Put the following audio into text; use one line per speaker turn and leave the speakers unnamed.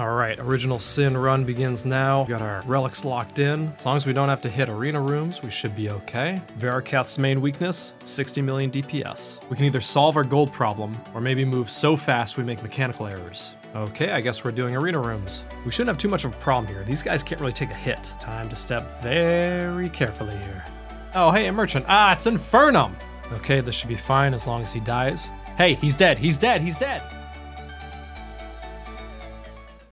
Alright, Original Sin run begins now. We got our relics locked in. As long as we don't have to hit arena rooms, we should be okay. Varakath's main weakness, 60 million DPS. We can either solve our gold problem, or maybe move so fast we make mechanical errors. Okay, I guess we're doing arena rooms. We shouldn't have too much of a problem here. These guys can't really take a hit. Time to step very carefully here. Oh, hey, a merchant. Ah, it's Infernum! Okay, this should be fine as long as he dies. Hey, he's dead, he's dead, he's dead!